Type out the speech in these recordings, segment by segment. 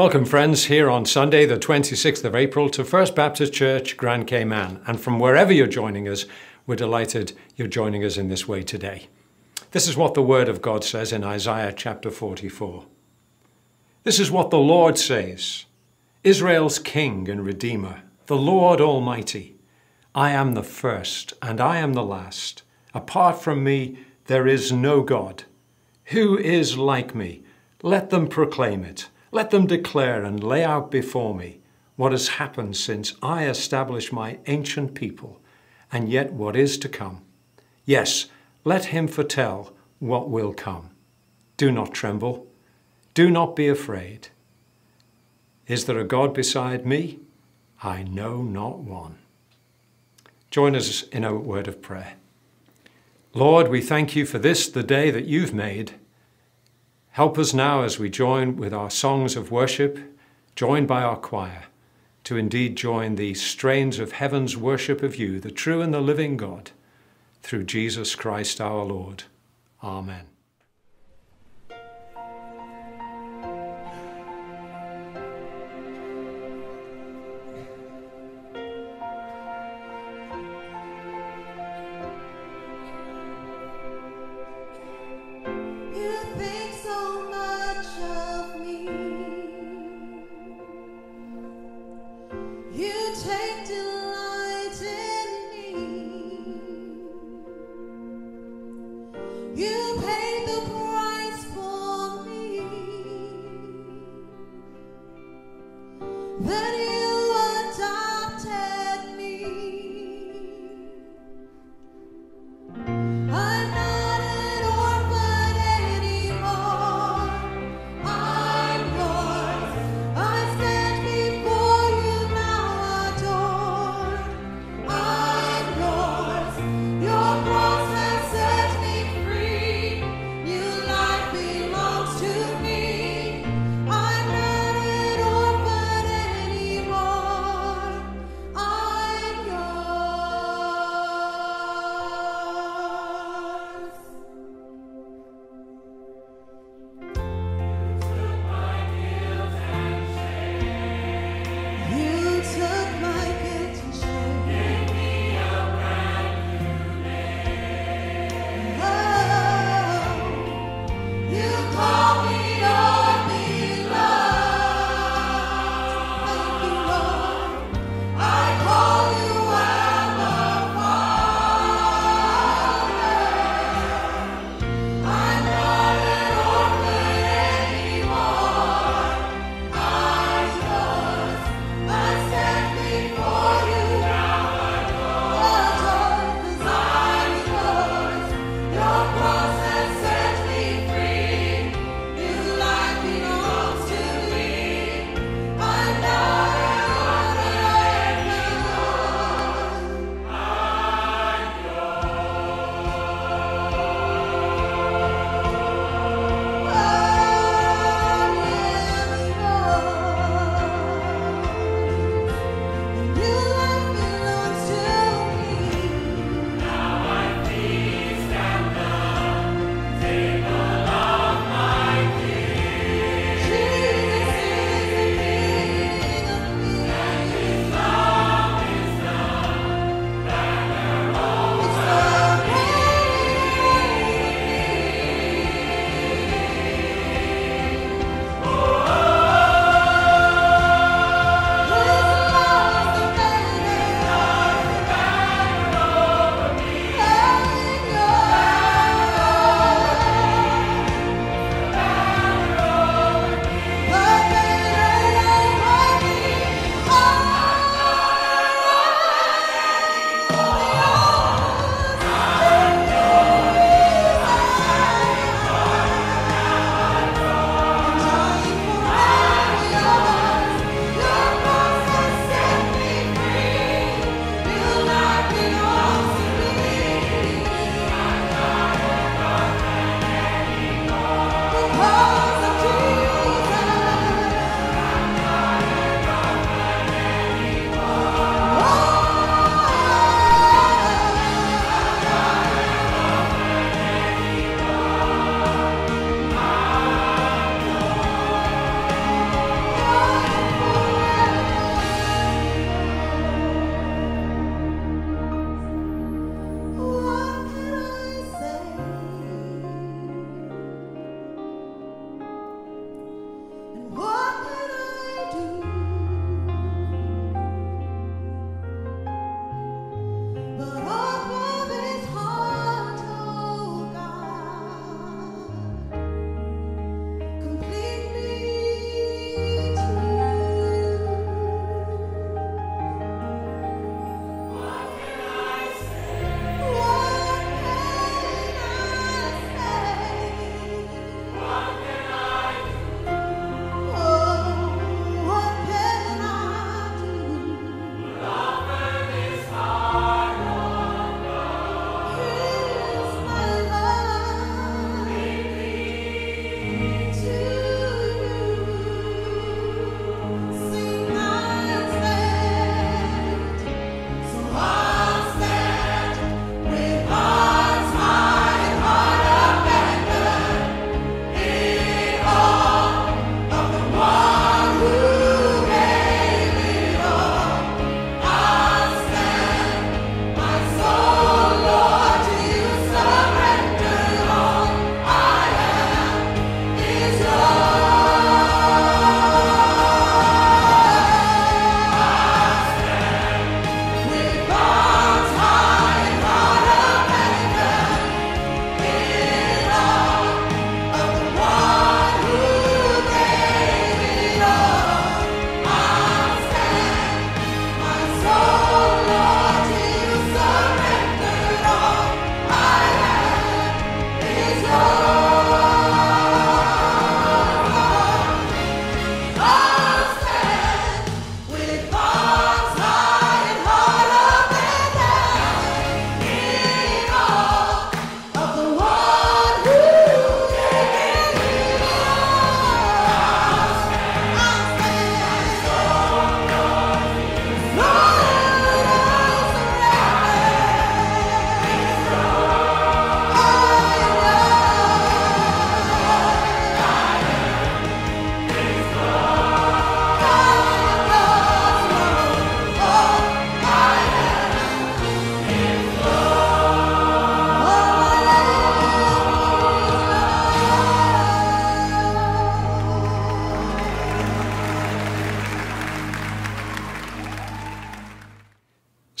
Welcome, friends, here on Sunday, the 26th of April, to First Baptist Church, Grand Cayman. And from wherever you're joining us, we're delighted you're joining us in this way today. This is what the Word of God says in Isaiah chapter 44. This is what the Lord says Israel's King and Redeemer, the Lord Almighty. I am the first and I am the last. Apart from me, there is no God. Who is like me? Let them proclaim it. Let them declare and lay out before me what has happened since I established my ancient people, and yet what is to come. Yes, let him foretell what will come. Do not tremble. Do not be afraid. Is there a God beside me? I know not one. Join us in a word of prayer. Lord, we thank you for this, the day that you've made. Help us now as we join with our songs of worship, joined by our choir, to indeed join the strains of heaven's worship of you, the true and the living God, through Jesus Christ our Lord. Amen.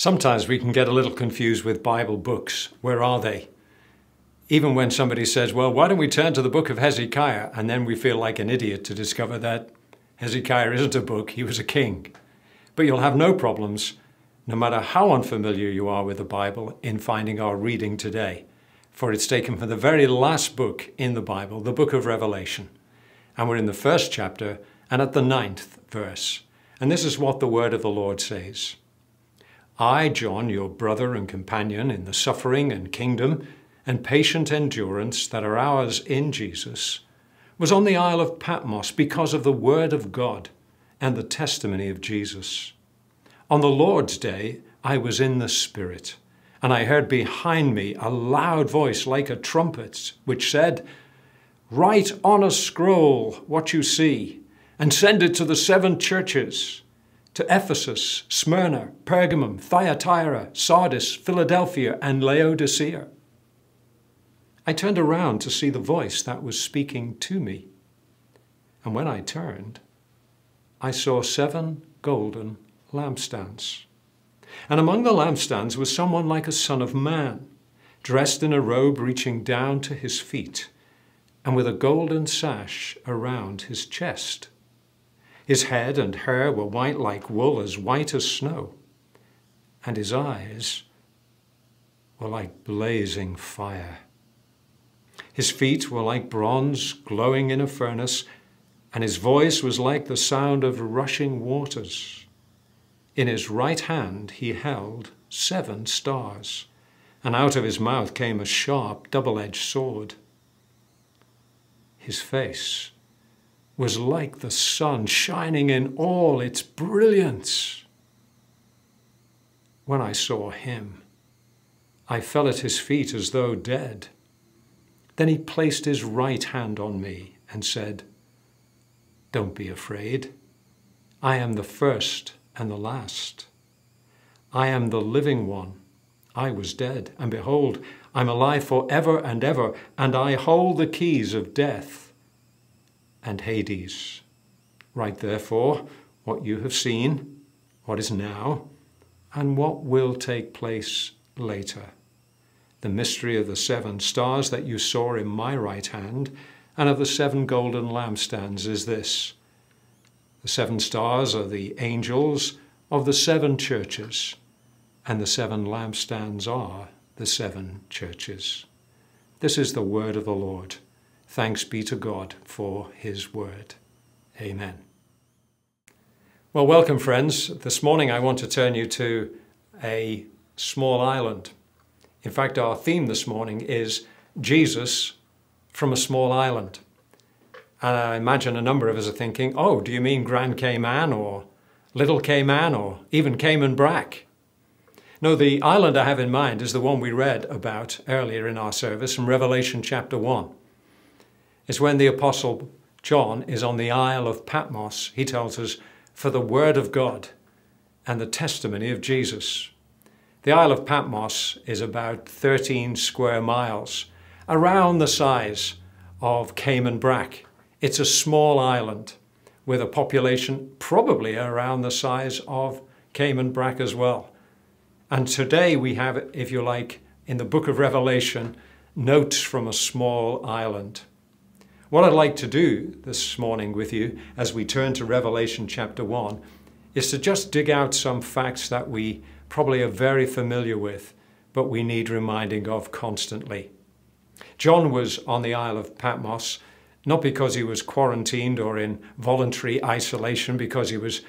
Sometimes we can get a little confused with Bible books. Where are they? Even when somebody says, well, why don't we turn to the book of Hezekiah? And then we feel like an idiot to discover that Hezekiah isn't a book, he was a king. But you'll have no problems, no matter how unfamiliar you are with the Bible, in finding our reading today. For it's taken from the very last book in the Bible, the book of Revelation. And we're in the first chapter and at the ninth verse. And this is what the word of the Lord says. I, John, your brother and companion in the suffering and kingdom and patient endurance that are ours in Jesus, was on the Isle of Patmos because of the Word of God and the testimony of Jesus. On the Lord's day, I was in the Spirit, and I heard behind me a loud voice like a trumpet, which said, Write on a scroll what you see, and send it to the seven churches to Ephesus, Smyrna, Pergamum, Thyatira, Sardis, Philadelphia, and Laodicea. I turned around to see the voice that was speaking to me. And when I turned, I saw seven golden lampstands. And among the lampstands was someone like a son of man, dressed in a robe reaching down to his feet, and with a golden sash around his chest. His head and hair were white like wool, as white as snow, and his eyes were like blazing fire. His feet were like bronze glowing in a furnace, and his voice was like the sound of rushing waters. In his right hand he held seven stars, and out of his mouth came a sharp, double edged sword. His face was like the sun shining in all its brilliance. When I saw him, I fell at his feet as though dead. Then he placed his right hand on me and said, Don't be afraid. I am the first and the last. I am the living one. I was dead, and behold, I'm alive for ever and ever, and I hold the keys of death and Hades. Write therefore what you have seen, what is now, and what will take place later. The mystery of the seven stars that you saw in my right hand and of the seven golden lampstands is this. The seven stars are the angels of the seven churches, and the seven lampstands are the seven churches. This is the word of the Lord. Thanks be to God for his word. Amen. Well, welcome, friends. This morning I want to turn you to a small island. In fact, our theme this morning is Jesus from a small island. And I imagine a number of us are thinking, oh, do you mean Grand Cayman or Little Cayman or even Cayman Brac? No, the island I have in mind is the one we read about earlier in our service from Revelation chapter 1 is when the Apostle John is on the Isle of Patmos. He tells us, for the Word of God and the testimony of Jesus. The Isle of Patmos is about 13 square miles, around the size of Cayman Brac. It's a small island with a population probably around the size of Cayman Brac as well. And today we have, if you like, in the book of Revelation, notes from a small island. What I'd like to do this morning with you as we turn to Revelation chapter 1 is to just dig out some facts that we probably are very familiar with, but we need reminding of constantly. John was on the Isle of Patmos not because he was quarantined or in voluntary isolation, because he was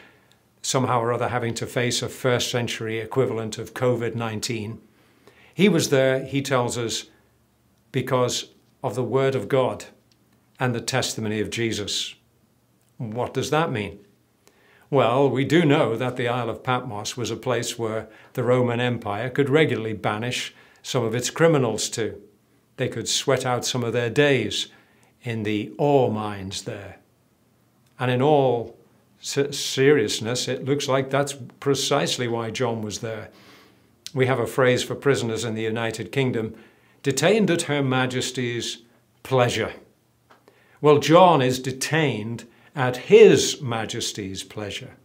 somehow or other having to face a first century equivalent of COVID 19. He was there, he tells us, because of the Word of God and the testimony of Jesus. What does that mean? Well, we do know that the Isle of Patmos was a place where the Roman Empire could regularly banish some of its criminals to. They could sweat out some of their days in the ore mines there. And in all seriousness, it looks like that's precisely why John was there. We have a phrase for prisoners in the United Kingdom detained at Her Majesty's pleasure. Well, John is detained at His Majesty's pleasure.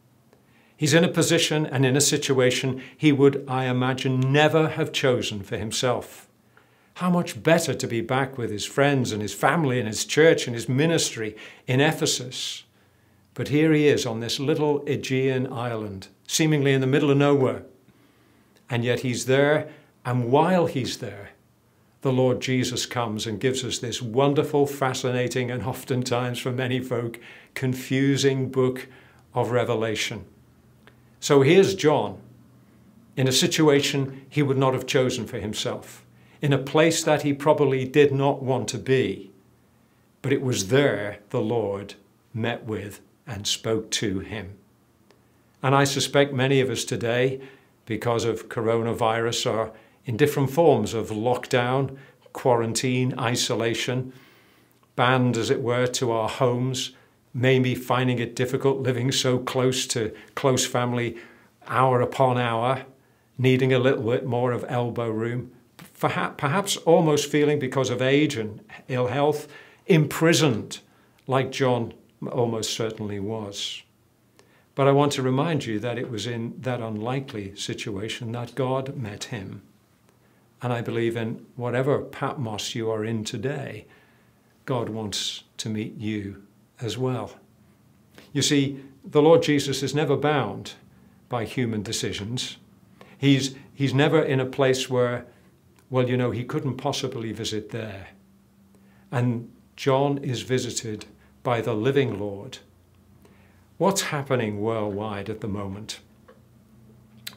He's in a position and in a situation he would, I imagine, never have chosen for himself. How much better to be back with his friends and his family and his church and his ministry in Ephesus. But here he is on this little Aegean island, seemingly in the middle of nowhere. And yet he's there, and while he's there, the Lord Jesus comes and gives us this wonderful, fascinating, and oftentimes for many folk, confusing book of Revelation. So here's John in a situation he would not have chosen for himself, in a place that he probably did not want to be. But it was there the Lord met with and spoke to him. And I suspect many of us today, because of coronavirus, are in different forms of lockdown, quarantine, isolation, banned, as it were, to our homes, maybe finding it difficult living so close to close family hour upon hour, needing a little bit more of elbow room, perhaps almost feeling because of age and ill health, imprisoned, like John almost certainly was. But I want to remind you that it was in that unlikely situation that God met him. And I believe in whatever Patmos you are in today, God wants to meet you as well. You see, the Lord Jesus is never bound by human decisions. He's, he's never in a place where, well, you know, he couldn't possibly visit there. And John is visited by the living Lord. What's happening worldwide at the moment?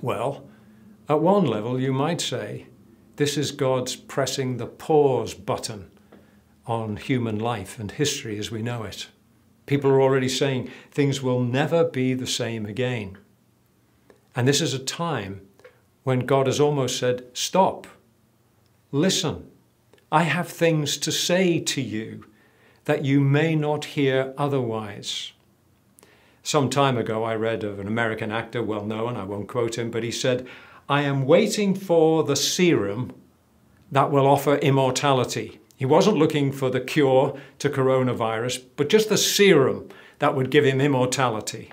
Well, at one level, you might say this is God's pressing the pause button on human life and history as we know it. People are already saying things will never be the same again. And this is a time when God has almost said, Stop, listen, I have things to say to you that you may not hear otherwise. Some time ago, I read of an American actor, well known, I won't quote him, but he said, I am waiting for the serum that will offer immortality. He wasn't looking for the cure to coronavirus, but just the serum that would give him immortality.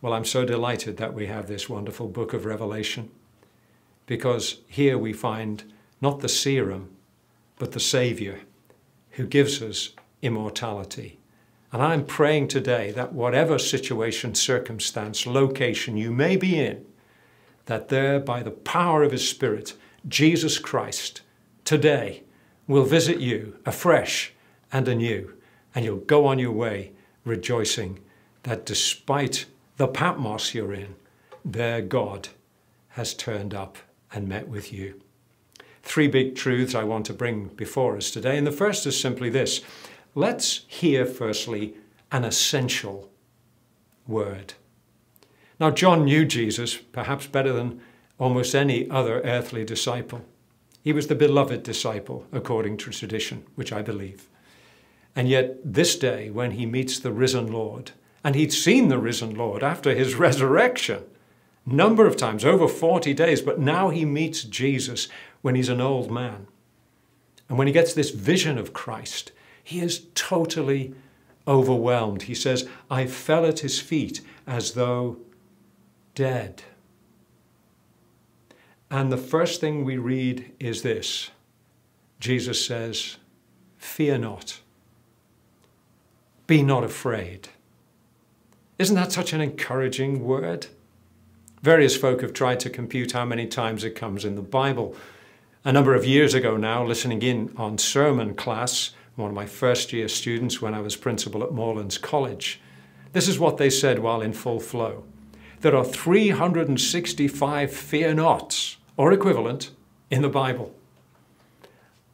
Well, I'm so delighted that we have this wonderful book of Revelation because here we find not the serum, but the Savior who gives us immortality. And I'm praying today that whatever situation, circumstance, location you may be in, that there, by the power of His Spirit, Jesus Christ, today, will visit you afresh and anew, and you'll go on your way rejoicing that despite the Patmos you're in, there God has turned up and met with you. Three big truths I want to bring before us today, and the first is simply this. Let's hear firstly an essential word. Now, John knew Jesus perhaps better than almost any other earthly disciple. He was the beloved disciple, according to tradition, which I believe. And yet, this day, when he meets the risen Lord, and he'd seen the risen Lord after his resurrection, number of times, over 40 days, but now he meets Jesus when he's an old man. And when he gets this vision of Christ, he is totally overwhelmed. He says, I fell at his feet as though dead. And the first thing we read is this Jesus says, Fear not, be not afraid. Isn't that such an encouraging word? Various folk have tried to compute how many times it comes in the Bible. A number of years ago now, listening in on sermon class, one of my first year students when I was principal at Moorlands College, this is what they said while in full flow. There are 365 fear nots or equivalent in the Bible.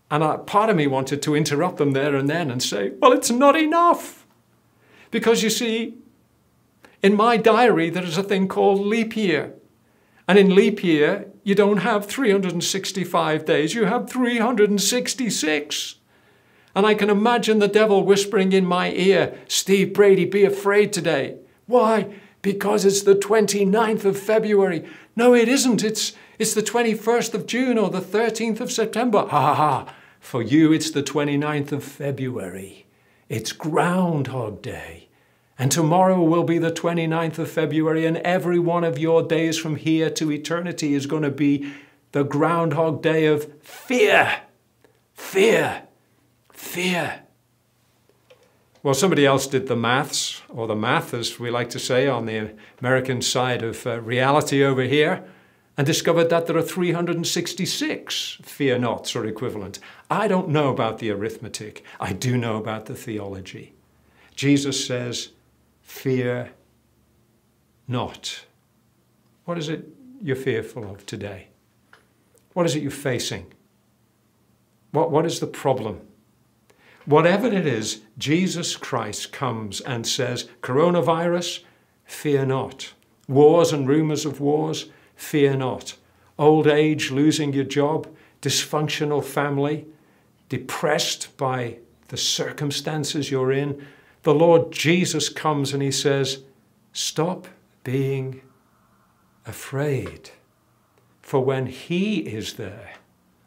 And part of me wanted to interrupt them there and then and say, well, it's not enough. Because you see, in my diary, there is a thing called leap year. And in leap year, you don't have 365 days, you have 366. And I can imagine the devil whispering in my ear, Steve Brady, be afraid today. Why? Because it's the 29th of February. No, it isn't. It's, it's the 21st of June or the 13th of September. Ha ha ha. For you, it's the 29th of February. It's Groundhog Day. And tomorrow will be the 29th of February, and every one of your days from here to eternity is going to be the Groundhog Day of fear. Fear. Fear. Well, somebody else did the maths, or the math, as we like to say, on the American side of uh, reality over here, and discovered that there are 366 fear nots or equivalent. I don't know about the arithmetic, I do know about the theology. Jesus says, Fear not. What is it you're fearful of today? What is it you're facing? What, what is the problem? Whatever it is, Jesus Christ comes and says, Coronavirus, fear not. Wars and rumors of wars, fear not. Old age, losing your job, dysfunctional family, depressed by the circumstances you're in, the Lord Jesus comes and he says, Stop being afraid. For when he is there,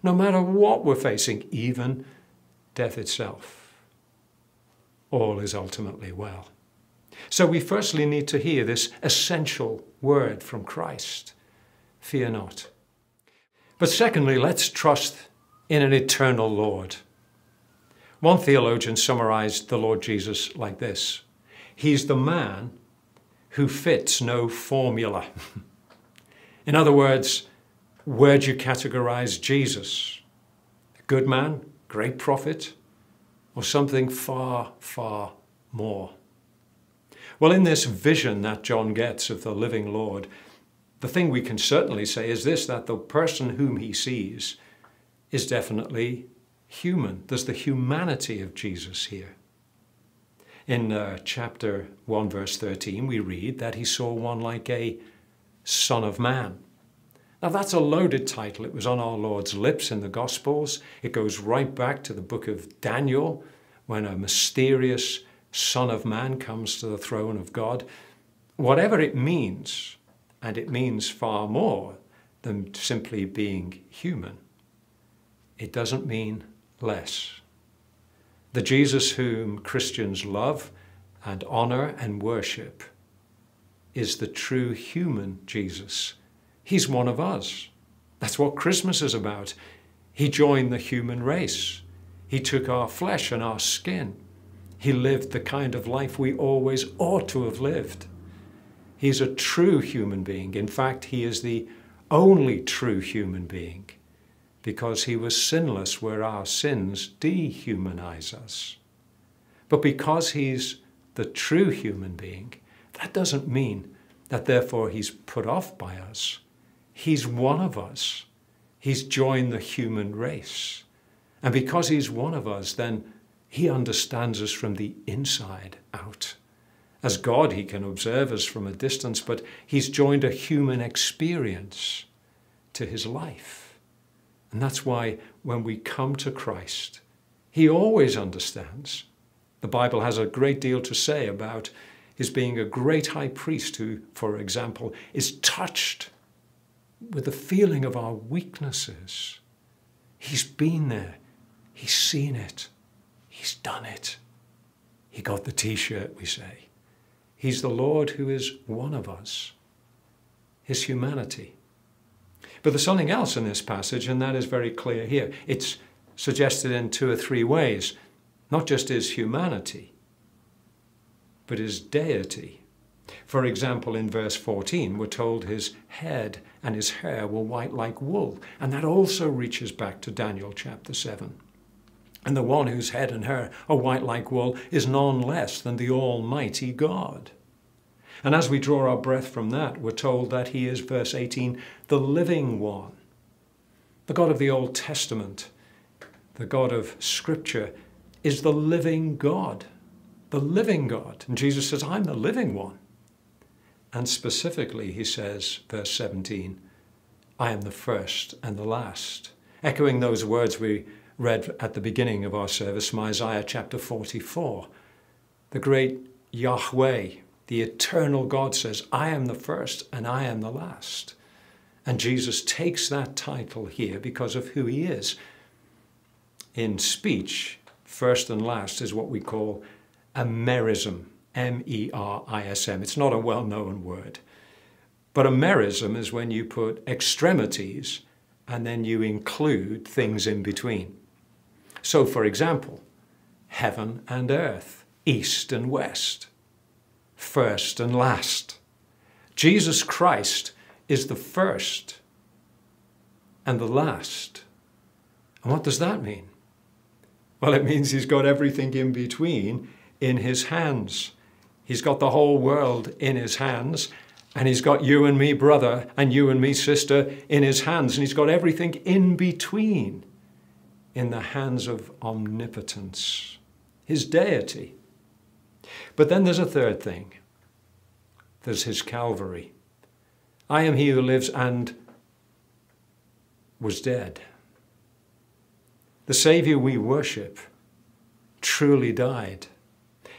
no matter what we're facing, even death itself, all is ultimately well. So we firstly need to hear this essential word from Christ fear not. But secondly, let's trust in an eternal Lord. One theologian summarized the Lord Jesus like this He's the man who fits no formula. In other words, where'd you categorize Jesus? A good man, great prophet, or something far, far more? Well, in this vision that John gets of the living Lord, the thing we can certainly say is this that the person whom he sees is definitely human. There's the humanity of Jesus here. In uh, chapter 1, verse 13, we read that he saw one like a Son of Man. Now, that's a loaded title. It was on our Lord's lips in the Gospels. It goes right back to the book of Daniel when a mysterious Son of Man comes to the throne of God. Whatever it means, and it means far more than simply being human, it doesn't mean less. The Jesus whom Christians love and honor and worship is the true human Jesus. He's one of us. That's what Christmas is about. He joined the human race. He took our flesh and our skin. He lived the kind of life we always ought to have lived. He's a true human being. In fact, he is the only true human being because he was sinless where our sins dehumanize us. But because he's the true human being, that doesn't mean that therefore he's put off by us. He's one of us. He's joined the human race. And because he's one of us, then he understands us from the inside out. As God, he can observe us from a distance, but he's joined a human experience to his life. And that's why when we come to Christ, He always understands. The Bible has a great deal to say about his being a great high priest who, for example, is touched with the feeling of our weaknesses. He's been there, he's seen it, he's done it. He got the t shirt, we say. He's the Lord who is one of us, his humanity. But there's something else in this passage, and that is very clear here. It's suggested in two or three ways, not just his humanity, but his deity. For example, in verse 14, we're told his head and his hair were white like wool, and that also reaches back to Daniel chapter 7. And the one whose head and hair are white like wool is none less than the Almighty God. And as we draw our breath from that, we're told that he is, verse 18, the living one. The God of the Old Testament, the God of Scripture, is the living God. The living God. And Jesus says, I'm the living one. And specifically, he says, verse 17, I am the first and the last. Echoing those words we read at the beginning of our service from Isaiah chapter 44. The great Yahweh, the eternal God says, I am the first and I am the last. And Jesus takes that title here because of who he is. In speech, first and last is what we call a merism. M E R I S M. It's not a well known word. But a merism is when you put extremities and then you include things in between. So, for example, heaven and earth, east and west, first and last. Jesus Christ is the first and the last. And what does that mean? Well, it means he's got everything in between in his hands. He's got the whole world in his hands, and he's got you and me, brother, and you and me, sister, in his hands, and he's got everything in between in the hands of omnipotence, his deity. But then there's a third thing there's his Calvary. I am he who lives and was dead. The Saviour we worship truly died.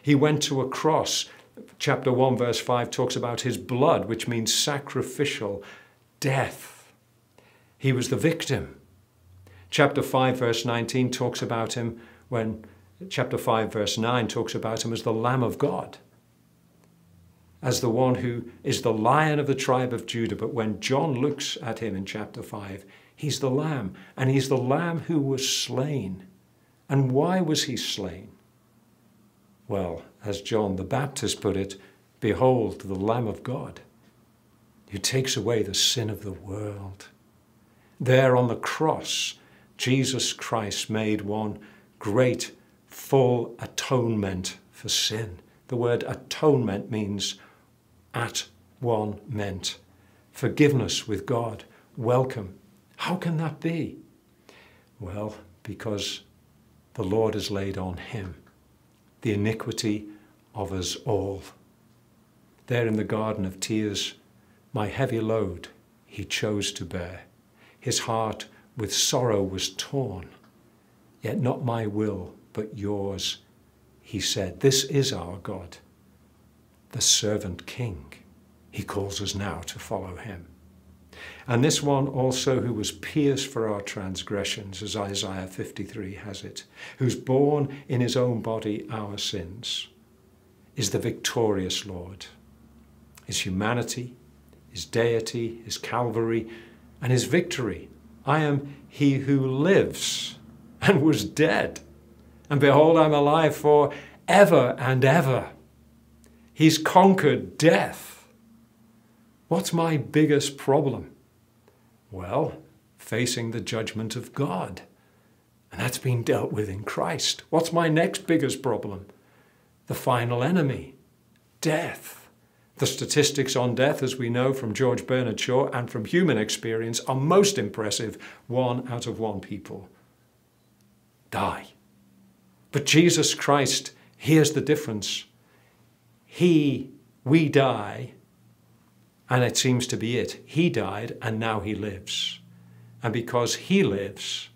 He went to a cross. Chapter 1, verse 5 talks about his blood, which means sacrificial death. He was the victim. Chapter 5, verse 19 talks about him when chapter 5, verse 9 talks about him as the Lamb of God, as the one who is the lion of the tribe of Judah. But when John looks at him in chapter 5, he's the Lamb, and he's the Lamb who was slain. And why was he slain? Well, as John the Baptist put it, behold the Lamb of God who takes away the sin of the world. There on the cross, Jesus Christ made one great full atonement for sin. The word atonement means at one meant. Forgiveness with God, welcome. How can that be? Well, because the Lord has laid on him the iniquity of us all. There in the Garden of Tears, my heavy load he chose to bear. His heart with sorrow was torn. Yet not my will, but yours, he said. This is our God, the servant king. He calls us now to follow him. And this one also who was pierced for our transgressions, as Isaiah 53 has it, who's borne in his own body our sins, is the victorious Lord. His humanity, his deity, his Calvary, and his victory. I am he who lives and was dead. And behold, I'm alive for ever and ever. He's conquered death. What's my biggest problem? Well, facing the judgment of God. And that's been dealt with in Christ. What's my next biggest problem? The final enemy, death. The statistics on death, as we know from George Bernard Shaw and from human experience, are most impressive. One out of one people die. But Jesus Christ, here's the difference. He, we die, and it seems to be it. He died and now he lives. And because he lives,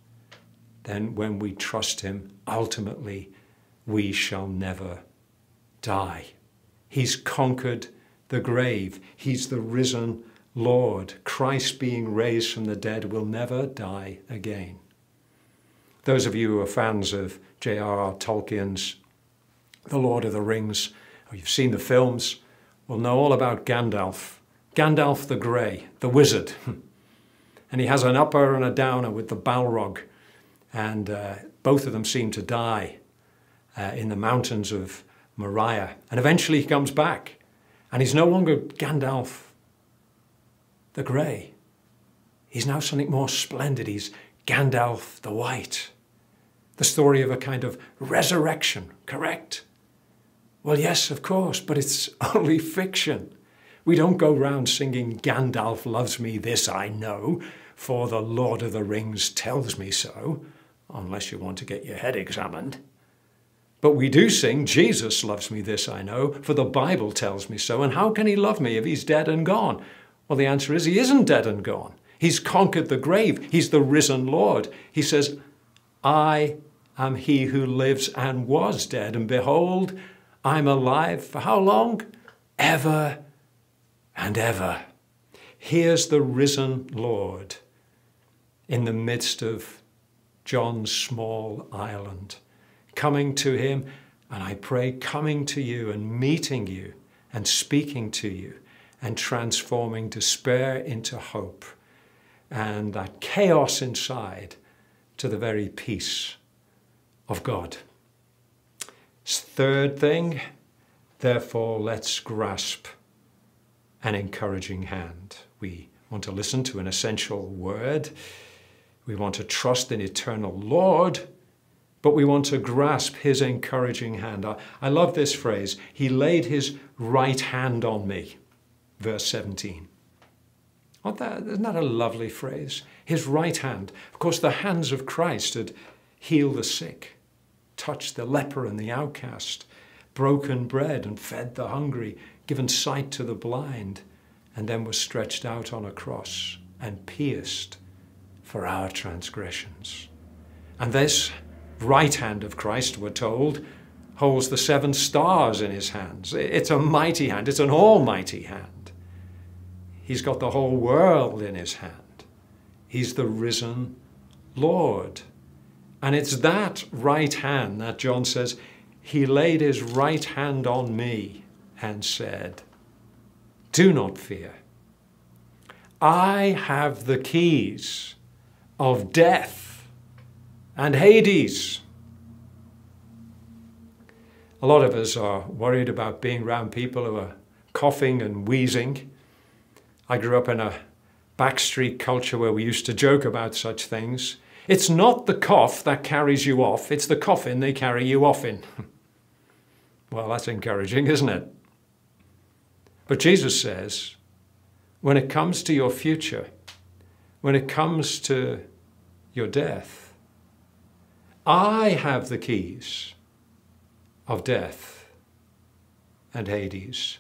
then when we trust him, ultimately we shall never die. He's conquered the grave. He's the risen Lord. Christ being raised from the dead will never die again. Those of you who are fans of J.R.R. Tolkien's The Lord of the Rings, or you've seen the films, will know all about Gandalf Gandalf the Grey, the wizard. and he has an upper and a downer with the Balrog. And uh, both of them seem to die uh, in the mountains of Moria. And eventually he comes back. And he's no longer Gandalf the Grey. He's now something more splendid. He's Gandalf the White. The story of a kind of resurrection, correct? Well, yes, of course, but it's only fiction. We don't go round singing, Gandalf loves me, this I know, for the Lord of the Rings tells me so, unless you want to get your head examined. But we do sing, Jesus loves me, this I know, for the Bible tells me so. And how can he love me if he's dead and gone? Well, the answer is he isn't dead and gone. He's conquered the grave. He's the risen Lord. He says, I am he who lives and was dead. And behold, I'm alive for how long? Ever and ever. Here's the risen Lord in the midst of John's small island, coming to him And I pray coming to you and meeting you and speaking to you and transforming despair into hope and that chaos inside to the very peace of God. Third thing, therefore, let's grasp an encouraging hand. We want to listen to an essential word. We want to trust in eternal Lord, but we want to grasp his encouraging hand. I, I love this phrase. He laid his right hand on me. Verse 17. Aren't that, isn't that a lovely phrase? His right hand. Of course, the hands of Christ had healed the sick, touched the leper and the outcast, broken bread and fed the hungry, given sight to the blind, and then was stretched out on a cross and pierced for our transgressions. And this right hand of Christ, we're told, holds the seven stars in his hands. It's a mighty hand, it's an almighty hand. He's got the whole world in his hand. He's the risen Lord. And it's that right hand that John says, He laid His right hand on me and said, Do not fear. I have the keys of death and Hades. A lot of us are worried about being around people who are coughing and wheezing. I grew up in a backstreet culture where we used to joke about such things. It's not the cough that carries you off, it's the coffin they carry you off in. well, that's encouraging, isn't it? But Jesus says, when it comes to your future, when it comes to your death, I have the keys of death and Hades.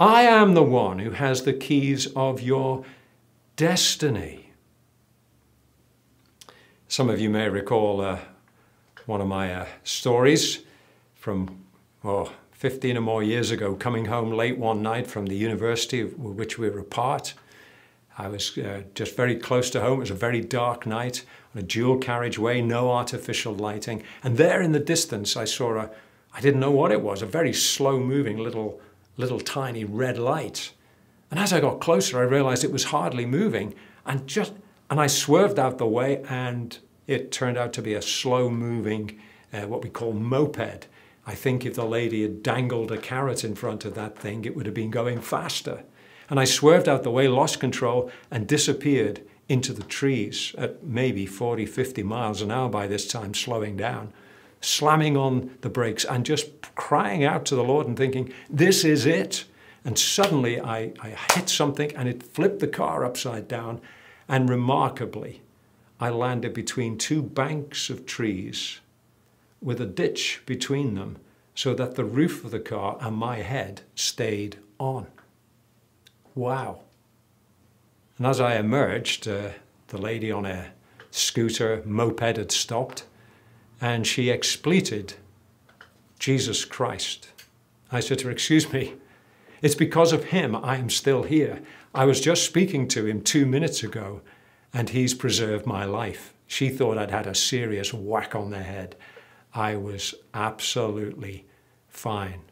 I am the one who has the keys of your destiny. Some of you may recall uh, one of my uh, stories from oh, 15 or more years ago, coming home late one night from the university of which we were a part. I was uh, just very close to home. It was a very dark night on a dual carriageway, no artificial lighting. And there in the distance, I saw a, I didn't know what it was, a very slow moving little little tiny red light. And as I got closer, I realized it was hardly moving. And just and I swerved out the way, and it turned out to be a slow moving, uh, what we call moped. I think if the lady had dangled a carrot in front of that thing, it would have been going faster. And I swerved out the way, lost control, and disappeared into the trees at maybe 40, 50 miles an hour by this time, slowing down slamming on the brakes and just crying out to the Lord and thinking, This is it. And suddenly I, I hit something and it flipped the car upside down. And remarkably, I landed between two banks of trees with a ditch between them so that the roof of the car and my head stayed on. Wow. And as I emerged, uh, the lady on a scooter moped had stopped and she expleted, Jesus Christ. I said to her, Excuse me, it's because of him I am still here. I was just speaking to him two minutes ago, and he's preserved my life. She thought I'd had a serious whack on the head. I was absolutely fine.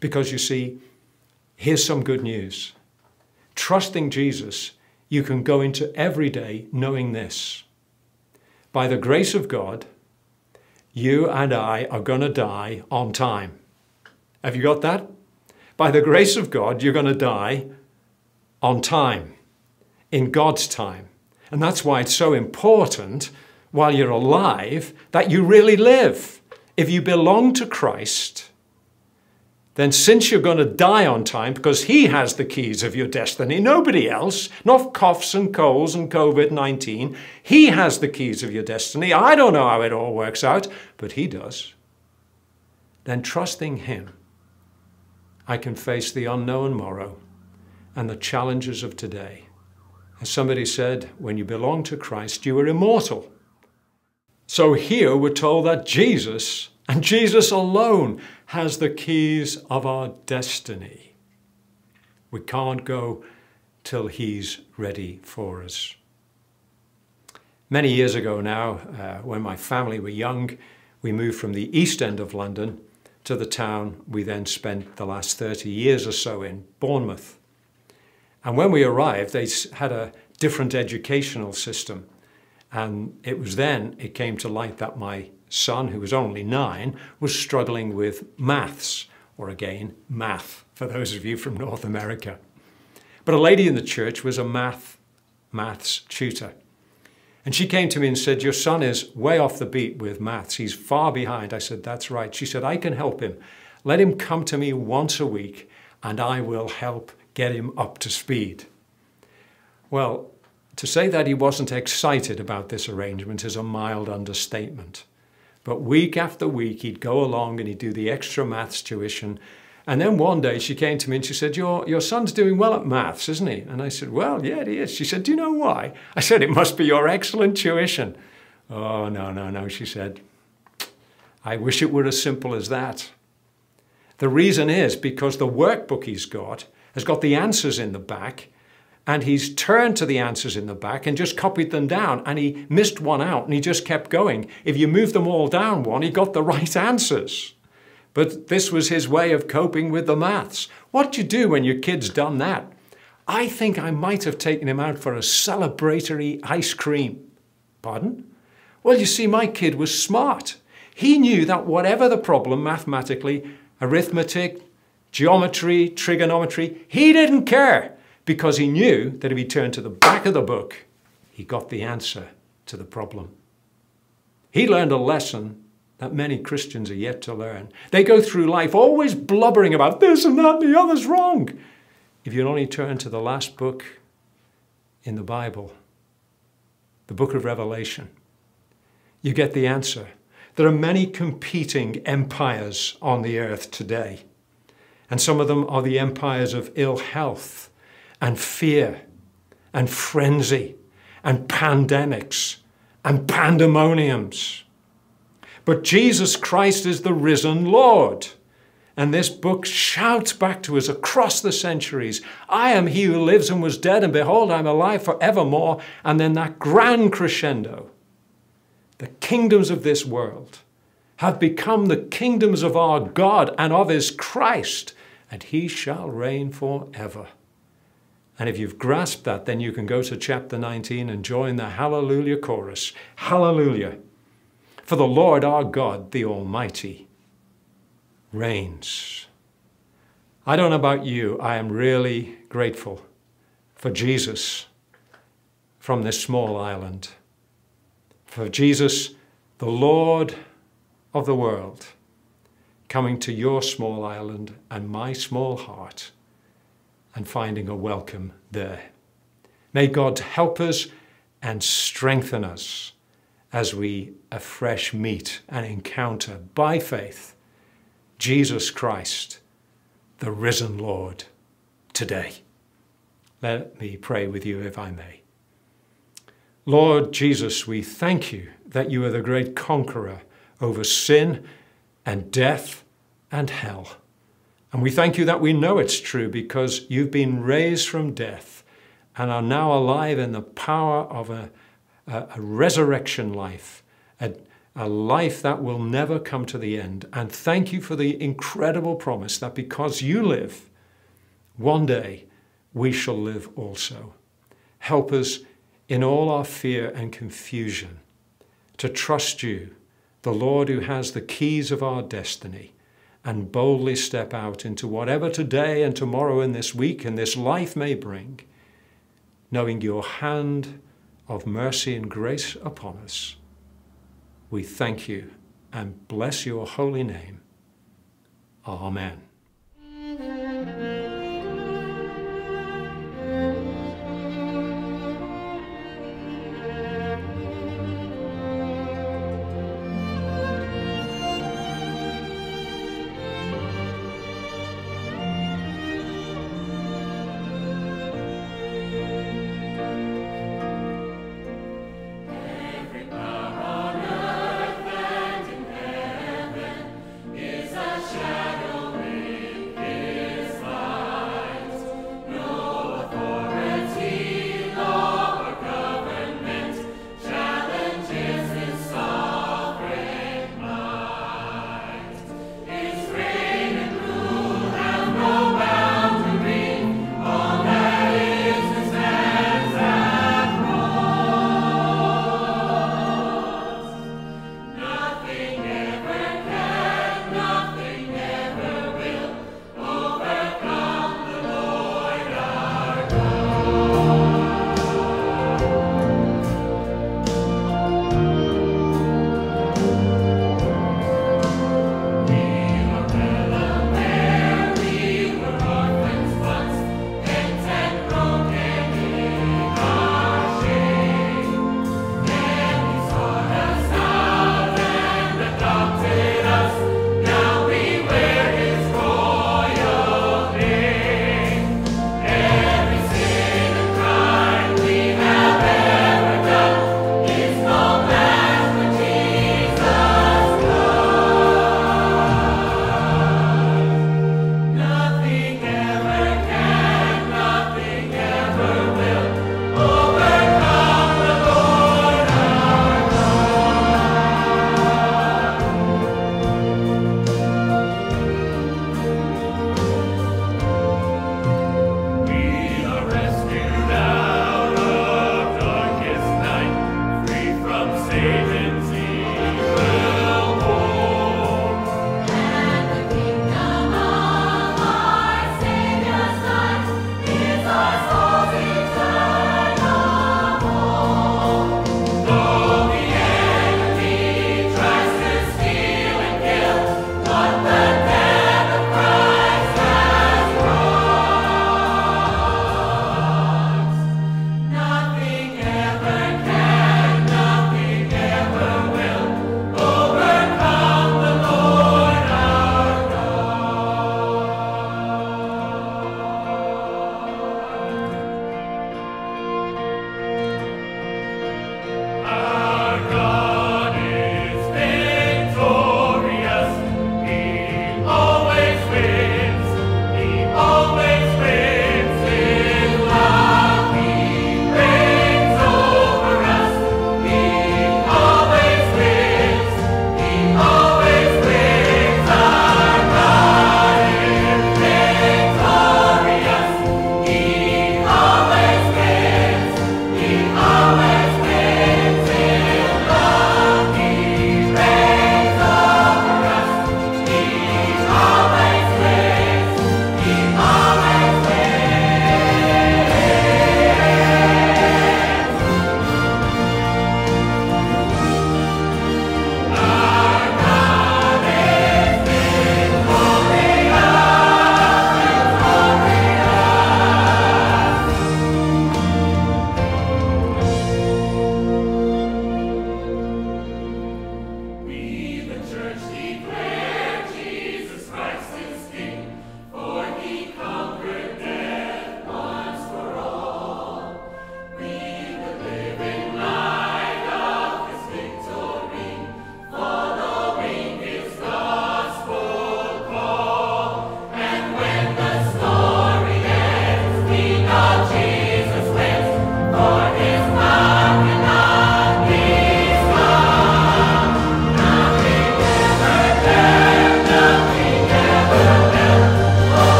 Because you see, here's some good news. Trusting Jesus, you can go into every day knowing this. By the grace of God, you and I are going to die on time. Have you got that? By the grace of God, you're going to die on time, in God's time. And that's why it's so important while you're alive that you really live. If you belong to Christ, then since you're going to die on time because he has the keys of your destiny, nobody else, not coughs and colds and COVID 19, he has the keys of your destiny. I don't know how it all works out, but he does. Then trusting him, I can face the unknown morrow and the challenges of today. As somebody said, when you belong to Christ, you are immortal. So here we're told that Jesus and Jesus alone has the keys of our destiny. We can't go till He's ready for us. Many years ago now, uh, when my family were young, we moved from the east end of London to the town we then spent the last 30 years or so in, Bournemouth. And when we arrived, they had a different educational system. And it was then it came to light that my son, who was only nine, was struggling with maths, or again, math, for those of you from North America. But a lady in the church was a math, maths tutor. And she came to me and said, Your son is way off the beat with maths. He's far behind. I said, That's right. She said, I can help him. Let him come to me once a week and I will help get him up to speed. Well, to say that he wasn't excited about this arrangement is a mild understatement. But week after week, he'd go along and he'd do the extra maths tuition and then one day she came to me and she said, your, your son's doing well at maths, isn't he? And I said, Well, yeah, he is. She said, Do you know why? I said, It must be your excellent tuition. Oh, no, no, no, she said. I wish it were as simple as that. The reason is because the workbook he's got has got the answers in the back, and he's turned to the answers in the back and just copied them down, and he missed one out and he just kept going. If you move them all down one, he got the right answers. But this was his way of coping with the maths. What do you do when your kid's done that? I think I might have taken him out for a celebratory ice cream. Pardon? Well, you see, my kid was smart. He knew that whatever the problem mathematically, arithmetic, geometry, trigonometry, he didn't care because he knew that if he turned to the back of the book, he got the answer to the problem. He learned a lesson that many Christians are yet to learn. They go through life always blubbering about this and that and the other's wrong. If you only turn to the last book in the Bible, the book of Revelation, you get the answer. There are many competing empires on the earth today, and some of them are the empires of ill health and fear and frenzy and pandemics and pandemoniums. But Jesus Christ is the risen Lord. And this book shouts back to us across the centuries I am he who lives and was dead, and behold, I'm alive forevermore. And then that grand crescendo the kingdoms of this world have become the kingdoms of our God and of his Christ, and he shall reign forever. And if you've grasped that, then you can go to chapter 19 and join the Hallelujah chorus. Hallelujah. For the Lord our God, the Almighty, reigns. I don't know about you, I am really grateful for Jesus from this small island. For Jesus, the Lord of the world, coming to your small island and my small heart and finding a welcome there. May God help us and strengthen us as we afresh meet and encounter by faith Jesus Christ, the risen Lord, today. Let me pray with you if I may. Lord Jesus, we thank you that you are the great conqueror over sin and death and hell. And we thank you that we know it's true because you've been raised from death and are now alive in the power of a a, a resurrection life, a, a life that will never come to the end. And thank you for the incredible promise that because you live, one day we shall live also. Help us in all our fear and confusion to trust you, the Lord who has the keys of our destiny, and boldly step out into whatever today and tomorrow and this week and this life may bring, knowing your hand of mercy and grace upon us. We thank you and bless your holy name. Amen.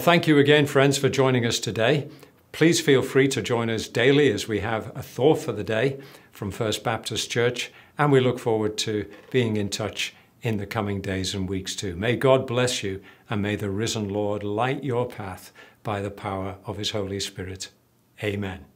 Well, thank you again, friends, for joining us today. Please feel free to join us daily as we have a thought for the day from First Baptist Church, and we look forward to being in touch in the coming days and weeks too. May God bless you, and may the risen Lord light your path by the power of his Holy Spirit. Amen.